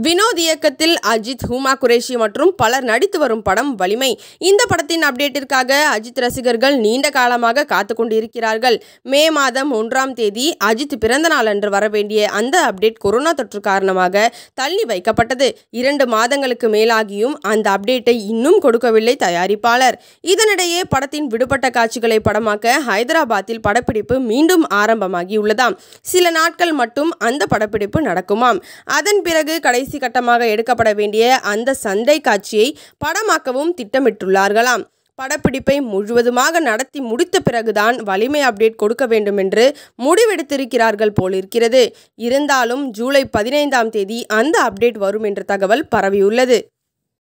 வினோத் இயக்கத்தில் அஜித் ஹூமா குரேஷி மற்றும் பலர் நடித்து வரும் படம் வலிமை. இந்த படத்தின் அப்டேட்டிற்காக அஜித் ரசிகர்கள் நீண்ட காலமாக காத்து கொண்டிருக்கிறார்கள். மே மாதம் ஒன்றாம் தேதி அஜித் பிறந்த நாள் அன்று வரவேண்டிய அந்த அப்டேட் கொரோனா தொற்று காரணமாக தள்ளி வைக்கப்பட்டது. இரண்டு மாதங்களுக்கு மேலாகியும் அந்த அப்டேட்டை இன்னும் கொடுக்கவில்லை தயாரிப்பாளர். இதனிடையே படத்தின் விடுபட்ட காட்சிகளை படமாக்க ஹைதராபாத்தில் படப்பிடிப்பு மீண்டும் ஆரம்பமாகியுள்ளதாம். சில நாட்கள் மட்டும் அந்த படப்பிடிப்பு நடக்குமாம். அதன் பிறகு கடை கடைசி கட்டமாக எடுக்கப்பட வேண்டிய அந்த சந்தை காட்சியை படமாக்கவும் திட்டமிட்டுள்ளார்களாம். படப்பிடிப்பை முழுவதுமாக நடத்தி முடித்த பிறகுதான் வலிமை அப்டேட் கொடுக்க வேண்டும் என்று முடிவெடுத்திருக்கிறார்கள் போலிருக்கிறது. இருந்தாலும் ஜூலை பதினைந்தாம் தேதி அந்த அப்டேட் வரும் என்ற தகவல் பரவியுள்ளது.